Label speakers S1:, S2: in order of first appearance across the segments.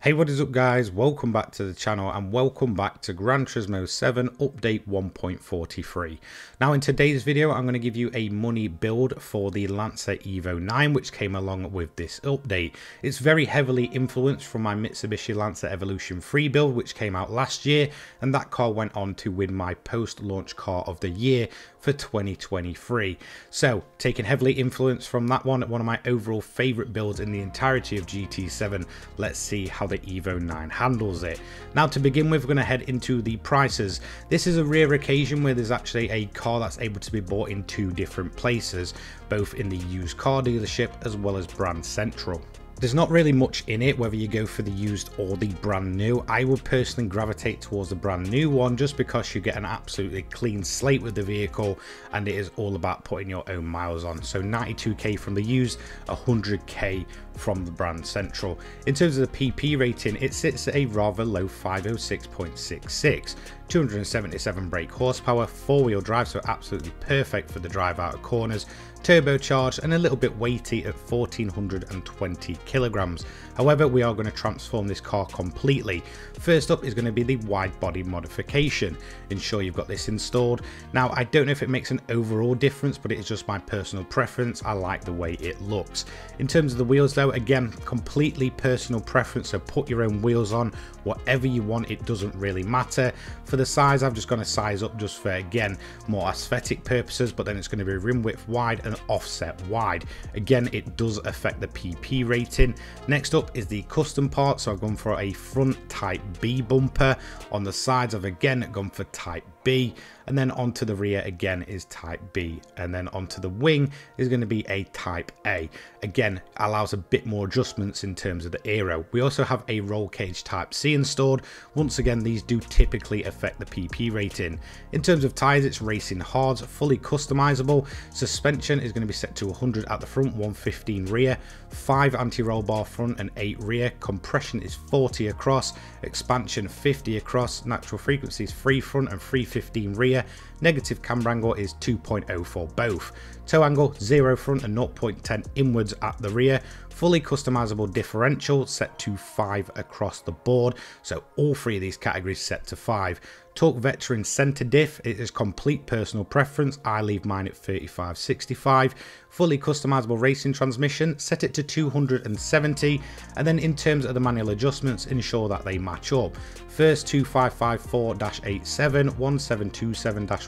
S1: Hey what is up guys, welcome back to the channel and welcome back to Gran Turismo 7 update 1.43. Now in today's video I'm going to give you a money build for the Lancer Evo 9 which came along with this update. It's very heavily influenced from my Mitsubishi Lancer Evolution 3 build which came out last year and that car went on to win my post-launch car of the year for 2023. So taking heavily influence from that one, one of my overall favourite builds in the entirety of GT7, let's see how the Evo 9 handles it. Now to begin with, we're going to head into the prices. This is a rare occasion where there's actually a car that's able to be bought in two different places, both in the used car dealership as well as Brand Central. There's not really much in it whether you go for the used or the brand new. I would personally gravitate towards the brand new one just because you get an absolutely clean slate with the vehicle and it is all about putting your own miles on. So 92k from the used, 100k from the brand central. In terms of the PP rating, it sits at a rather low 506.66. 277 brake horsepower, four wheel drive, so absolutely perfect for the drive out of corners, turbocharged and a little bit weighty at 1420 kilograms. However, we are going to transform this car completely. First up is going to be the wide body modification. Ensure you've got this installed. Now, I don't know if it makes an overall difference, but it's just my personal preference. I like the way it looks. In terms of the wheels though, again, completely personal preference, so put your own wheels on, whatever you want, it doesn't really matter. For the size, I've just gone to size up just for, again, more aesthetic purposes, but then it's going to be rim width wide and offset wide. Again, it does affect the PP rating. Next up is the custom part, so I've gone for a front type B bumper. On the sides, I've again gone for type B and then onto the rear again is type B and then onto the wing is going to be a type A. Again allows a bit more adjustments in terms of the aero. We also have a roll cage type C installed. Once again these do typically affect the PP rating. In terms of tyres it's racing hards, fully customizable. Suspension is going to be set to 100 at the front, 115 rear, 5 anti-roll bar front and 8 rear. Compression is 40 across, expansion 50 across, natural frequency is 3 front and 315 rear negative camber angle is 2.0 for both. Toe angle 0 front and 0.10 inwards at the rear. Fully customizable differential set to 5 across the board. So all three of these categories set to 5. Torque Vectoring center diff, it is complete personal preference. I leave mine at 3565. Fully customizable racing transmission, set it to 270. And then in terms of the manual adjustments, ensure that they match up. First 2554-87,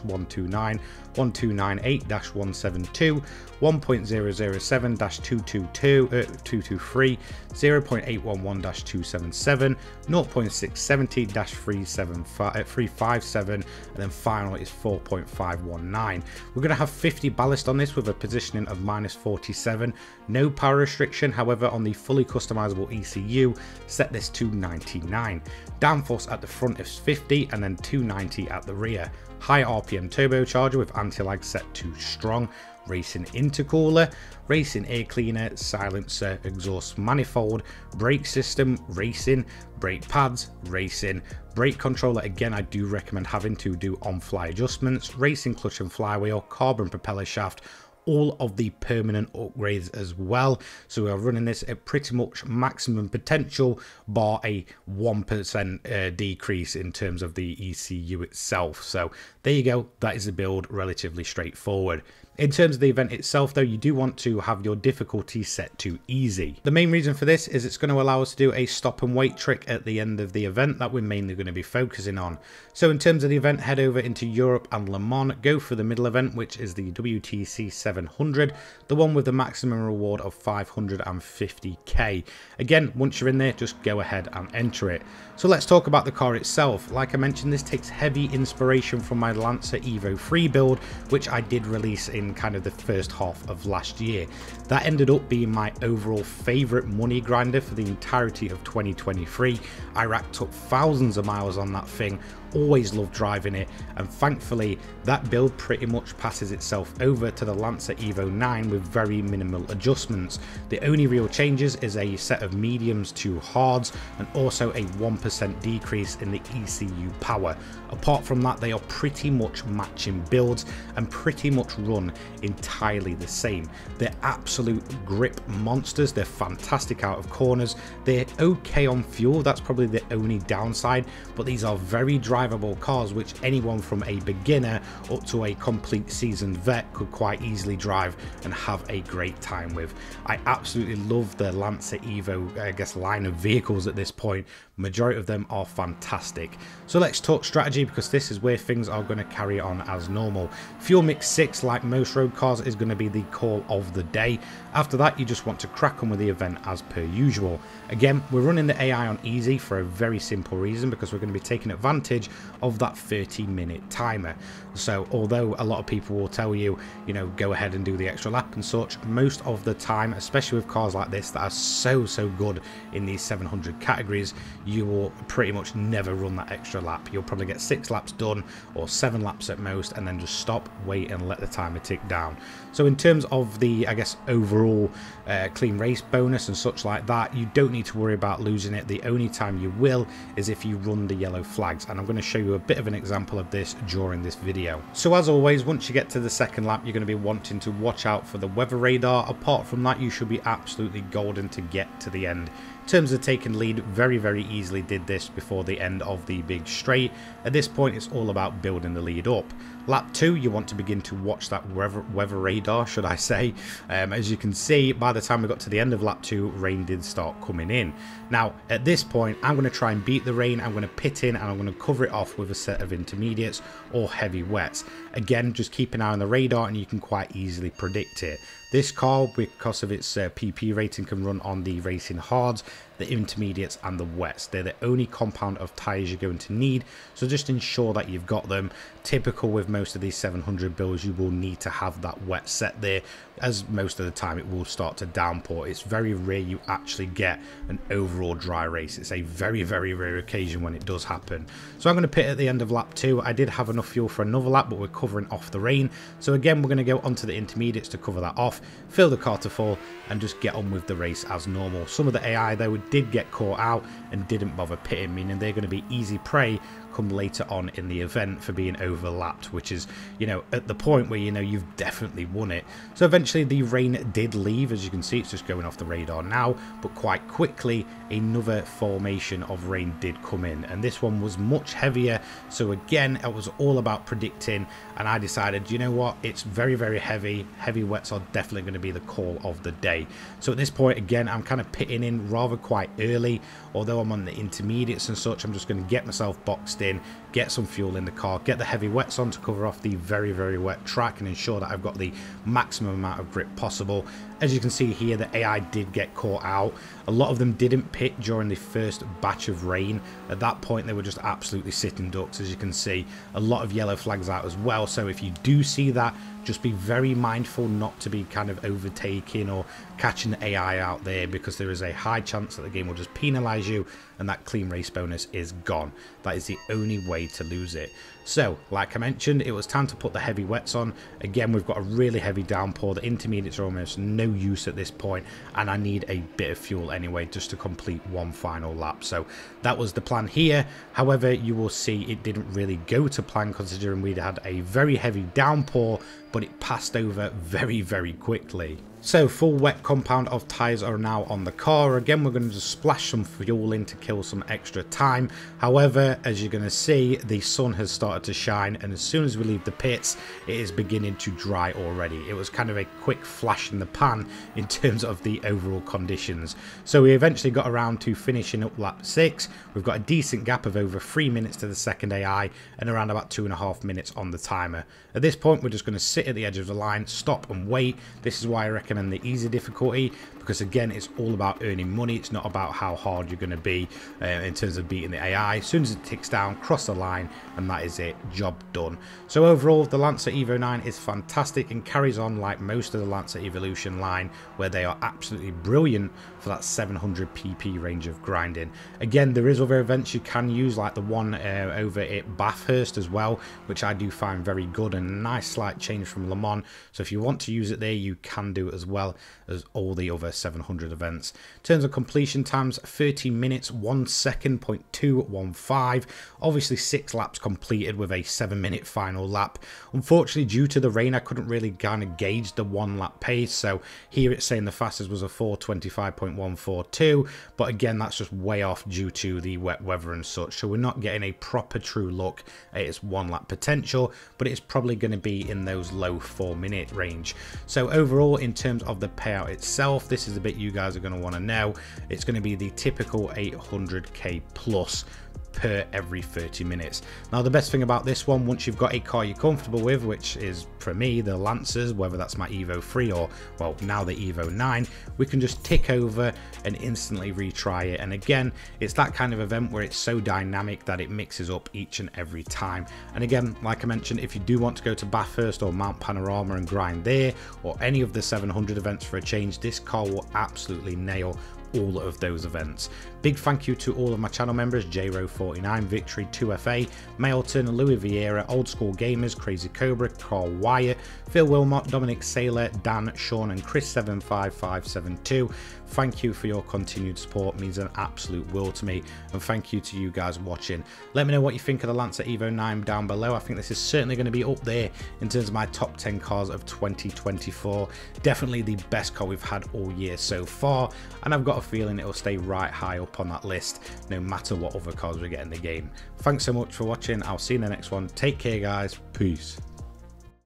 S1: 1727-129, 1298-172, 1.007-222, uh, 223, 0.811-277, 0.670-357, and then final is 4.519. We're going to have 50 ballast on this with a positioning of minus 47, no power restriction, however on the fully customizable ECU, set this to 99. Downforce at the front is 50 and then 290 at the rear high RPM turbocharger with anti-lag set to strong, racing intercooler, racing air cleaner, silencer, exhaust manifold, brake system, racing, brake pads, racing, brake controller. Again I do recommend having to do on-fly adjustments, racing clutch and flywheel, carbon propeller shaft, all of the permanent upgrades as well. So we are running this at pretty much maximum potential, bar a 1% uh, decrease in terms of the ECU itself. So there you go, that is the build, relatively straightforward. In terms of the event itself though, you do want to have your difficulty set to easy. The main reason for this is it's going to allow us to do a stop and wait trick at the end of the event that we're mainly going to be focusing on. So in terms of the event, head over into Europe and Le Mans, go for the middle event, which is the WTC 700, the one with the maximum reward of 550k. Again, once you're in there, just go ahead and enter it. So let's talk about the car itself. Like I mentioned, this takes heavy inspiration from my Lancer Evo 3 build, which I did release in kind of the first half of last year. That ended up being my overall favourite money grinder for the entirety of 2023. I racked up thousands of miles on that thing, always loved driving it and thankfully that build pretty much passes itself over to the Lancer Evo 9 with very minimal adjustments. The only real changes is a set of mediums to hards and also a 1% decrease in the ECU power. Apart from that they are pretty much matching builds and pretty much run entirely the same. They're absolute grip monsters, they're fantastic out of corners, they're okay on fuel, that's probably the only downside, but these are very drivable cars which anyone from a beginner up to a complete seasoned vet could quite easily drive and have a great time with. I absolutely love the Lancer Evo, I guess, line of vehicles at this point. Majority of them are fantastic. So let's talk strategy because this is where things are going to carry on as normal. Fuel mix 6, like most road cars, is going to be the call of the day. After that, you just want to crack on with the event as per usual. Again, we're running the AI on easy for a very simple reason because we're going to be taking advantage of that 30 minute timer. So although a lot of people will tell you, you know, go ahead and do the extra lap and such, most of the time, especially with cars like this that are so, so good in these 700 categories, you will pretty much never run that extra lap. You'll probably get six laps done or seven laps at most and then just stop, wait and let the timer tick down. So in terms of the, I guess, overall uh, clean race bonus and such like that, you don't need to worry about losing it. The only time you will is if you run the yellow flags. And I'm going to show you a bit of an example of this during this video. So as always, once you get to the second lap, you're going to be wanting to watch out for the weather radar. Apart from that, you should be absolutely golden to get to the end terms of taking lead, very, very easily did this before the end of the big straight. At this point, it's all about building the lead up. Lap 2, you want to begin to watch that weather, weather radar, should I say. Um, as you can see, by the time we got to the end of lap 2, rain did start coming in. Now, at this point, I'm going to try and beat the rain. I'm going to pit in and I'm going to cover it off with a set of intermediates or heavy wets. Again, just keep an eye on the radar and you can quite easily predict it. This car, because of its uh, PP rating, can run on the racing hards, the intermediates and the wets. They're the only compound of tyres you're going to need, so just ensure that you've got them. Typical with most of these 700 builds, you will need to have that wet set there, as most of the time it will start to downpour. It's very rare you actually get an overall dry race. It's a very, very rare occasion when it does happen. So I'm going to pit at the end of lap 2. I did have enough fuel for another lap, but we're covering off the rain. So again, we're going to go onto the intermediates to cover that off, fill the car to full, and just get on with the race as normal. Some of the AI, though, did get caught out and didn't bother pitting, meaning they're going to be easy prey come later on in the event for being overlapped, which is, you know, at the point where, you know, you've definitely won it. So eventually the rain did leave, as you can see, it's just going off the radar now, but quite quickly another formation of rain did come in, and this one was much heavier, so again, it was all about predicting, and I decided, you know what, it's very, very heavy, heavy wets are definitely going to be the call of the day. So at this point, again, I'm kind of pitting in rather quite early, although I'm on the intermediates and such, I'm just going to get myself boxed in, get some fuel in the car, get the heavy wets on to cover off the very, very wet track and ensure that I've got the maximum amount of grip possible. As you can see here, the AI did get caught out. A lot of them didn't pit during the first batch of rain. At that point, they were just absolutely sitting ducks, as you can see. A lot of yellow flags out as well, so if you do see that, just be very mindful not to be kind of overtaking or catching the AI out there because there is a high chance that the game will just penalise you and that clean race bonus is gone. That is the only way to lose it. So, like I mentioned, it was time to put the heavy wets on. Again, we've got a really heavy downpour. The intermediates are almost no use at this point, and I need a bit of fuel anyway just to complete one final lap. So that was the plan here. However, you will see it didn't really go to plan considering we'd had a very heavy downpour, but it passed over very, very quickly. So full wet compound of tyres are now on the car. Again, we're going to splash some fuel in to kill some extra time. However, as you're going to see, the sun has started to shine and as soon as we leave the pits, it is beginning to dry already. It was kind of a quick flash in the pan in terms of the overall conditions. So we eventually got around to finishing up lap 6. We've got a decent gap of over 3 minutes to the second AI and around about 2.5 minutes on the timer. At this point, we're just going to sit at the edge of the line, stop and wait. This is why I reckon recommend the easy difficulty because again, it's all about earning money. It's not about how hard you're going to be uh, in terms of beating the AI. As soon as it ticks down, cross the line, and that is it. Job done. So overall, the Lancer Evo 9 is fantastic and carries on like most of the Lancer Evolution line, where they are absolutely brilliant for that 700 PP range of grinding. Again, there is other events you can use, like the one uh, over at Bathurst as well, which I do find very good and a nice slight change from Le Mans. So if you want to use it there, you can do it as well as all the other 700 events. In terms of completion times, 30 minutes, 1 second, 0.215. Obviously, six laps completed with a 7 minute final lap. Unfortunately, due to the rain, I couldn't really kind of gauge the one lap pace. So here it's saying the fastest was a 425.142. But again, that's just way off due to the wet weather and such. So we're not getting a proper true look at its one lap potential, but it's probably going to be in those low 4 minute range. So overall, in terms of the payout itself, this is the bit you guys are going to want to know. It's going to be the typical 800k plus per every 30 minutes. Now the best thing about this one, once you've got a car you're comfortable with, which is for me the Lancers, whether that's my Evo 3 or well now the Evo 9, we can just tick over and instantly retry it. And again, it's that kind of event where it's so dynamic that it mixes up each and every time. And again, like I mentioned, if you do want to go to Bathurst or Mount Panorama and grind there, or any of the 700 events for a change, this car will absolutely nail all of those events. Big thank you to all of my channel members, JRO49, Victory 2FA, Mailton, Louis Vieira, Old School Gamers, Crazy Cobra, Carl Wyatt, Phil Wilmot, Dominic Saylor, Dan, Sean and Chris75572. Thank you for your continued support, it means an absolute world to me and thank you to you guys watching. Let me know what you think of the Lancer Evo 9 down below. I think this is certainly going to be up there in terms of my top 10 cars of 2024. Definitely the best car we've had all year so far and I've got a feeling it'll stay right high up on that list no matter what other cars we get in the game. Thanks so much for watching. I'll see you in the next one. Take care guys. Peace.